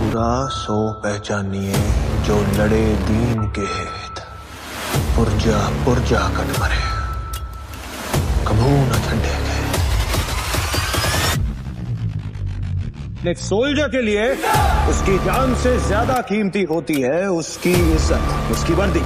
बुरा सो पहचानिए जो लड़े दीन के हित। पुरजा पुरजा कट मरे। कबू न ठंडे गए सोल्जर के लिए उसकी जान से ज़्यादा कीमती होती है उसकी इज़्ज़त, उसकी वर्दी।